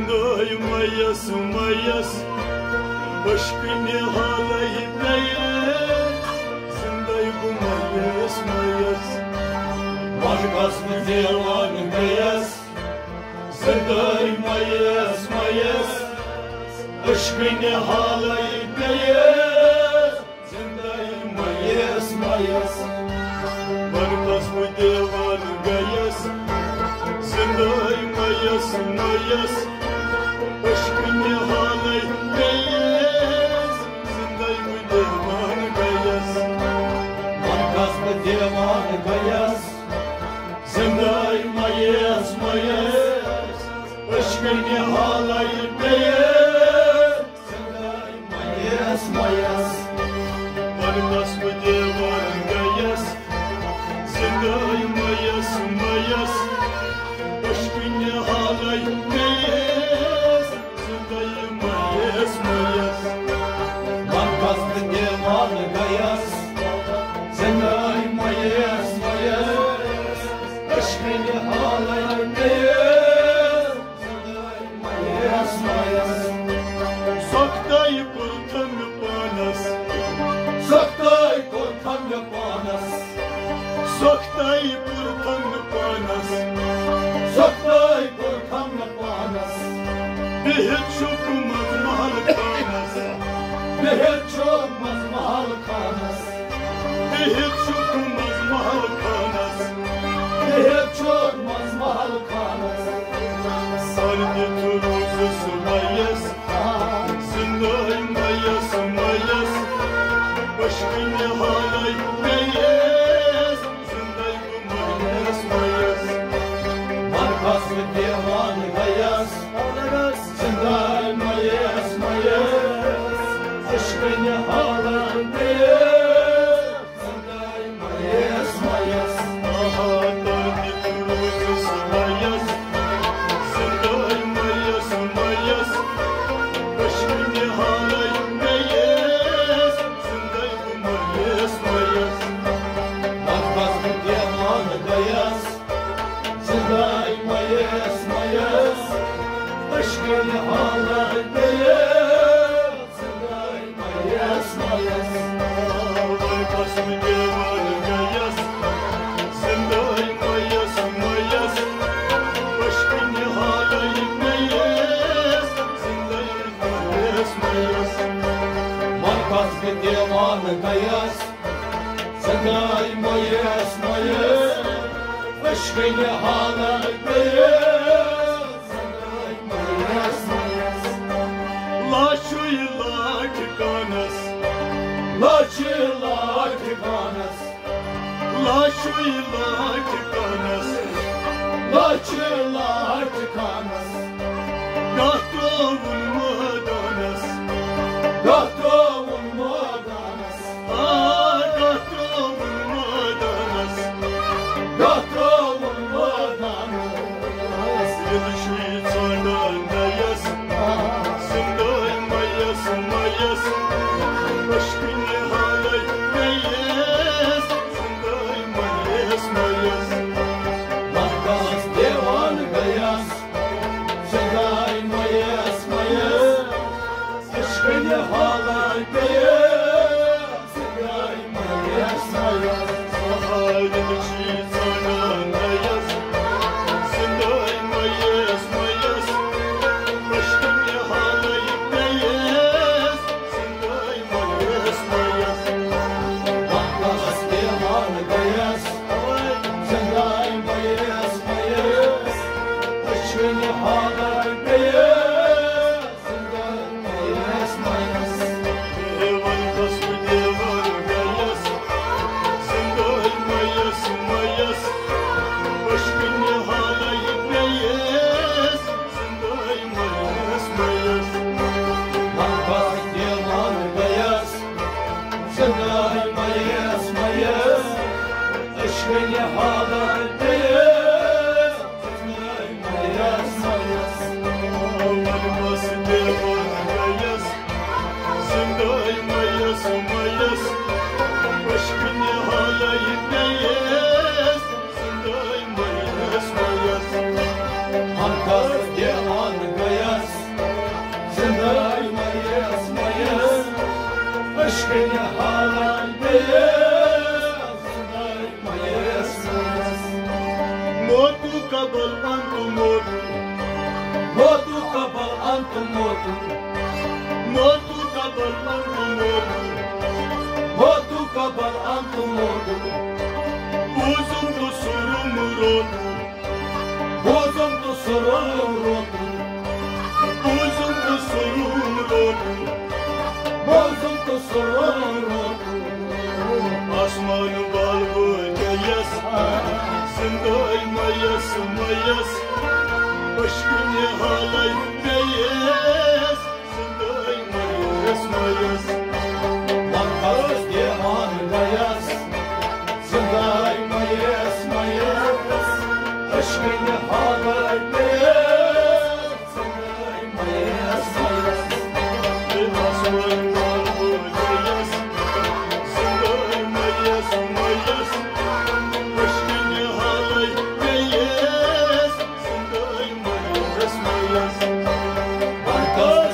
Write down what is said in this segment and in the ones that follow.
Сумай, моя, сумая, Башкыне халай бәйет, Сындай гумайес, майес, Машкасын делан бәйес, Сындай майес, майес, Башкыне халай бәйет, Сындай майес, майес, Машкасын делан бәйес, Сындай майес, майес, straight down. Soktaj kurpan på nas Soktaj kurpan på nas Behet çok umaz mahal kanas. Behet çok umaz mahal kanas. Behet çok mayıs mayıs Aşkın halardayız Где вам каяс, сыграй мое, мое. مشغل حالك بياس لا شو يلاك كانس لا شو يلاك كانس لا شو يلاك كانس لا شو banco morto, morto cabal banco morto, morto cabal banco morto, usum do surum roto, usum do surum roto, usum do surum roto, usum roto. Aşkın ya halay beyaz Zindai mayas mayas Lankas divan beyaz Zınday mayas mayas Aşkın come.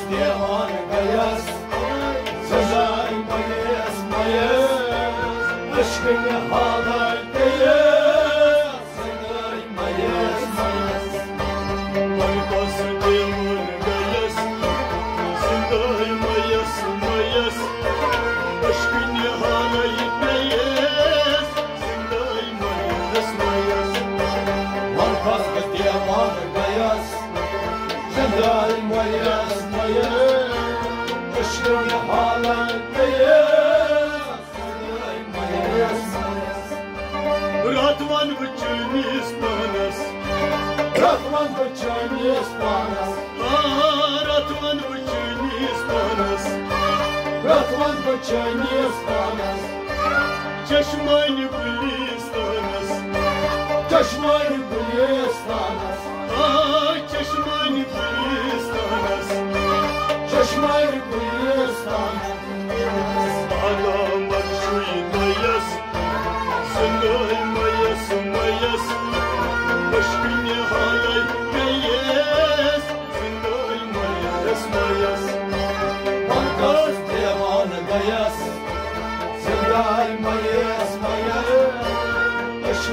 Ratman bıçağını ıspanas Ah, Radvan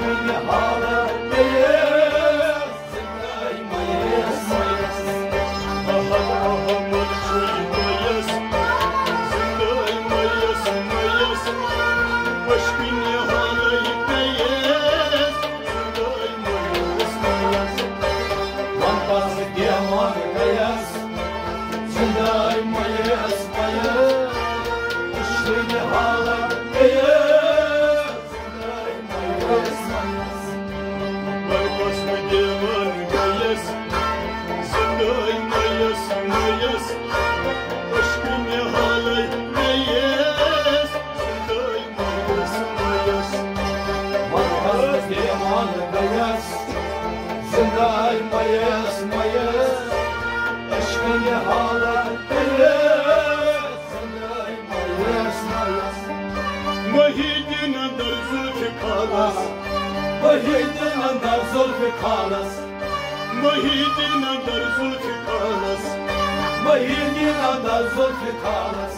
Halay Diamant beyaz Zınday mayas mayas. Işığını hala beyaz Zınday mayas. Mayas Mahidin andar zülfü kalas. Bahidin andar zulfü kalas. Mahidin andar zülfü kalas. Bahidin andar zulfü kalas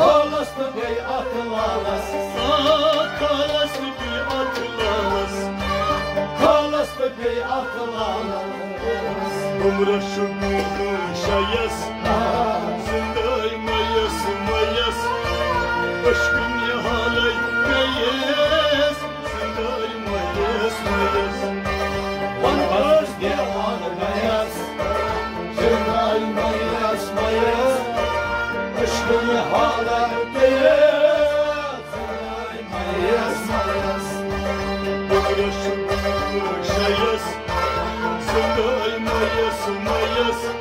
Ağlaslı bey atılalas. Aa kalas bir atlalas Ağlaslı bey atılalas. Umra şu gülün şayas Zindai mayas mayas. Aşkın ya halay beyaz. Zindai mayas mayas mayas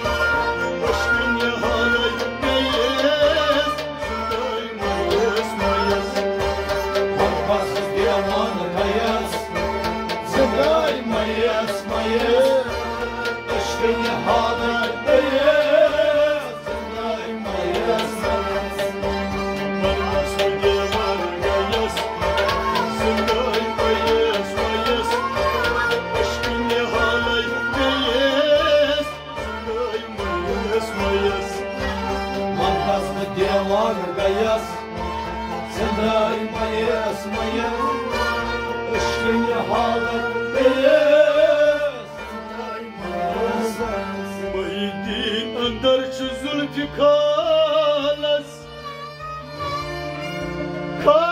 Aşkın ya halay beyaz Zindai mayas mayas Vanvaz divan beyaz Sendai mayas mayas Işkın halat beyaz. Muhyiddin Önderçi Zülfikar Las Kar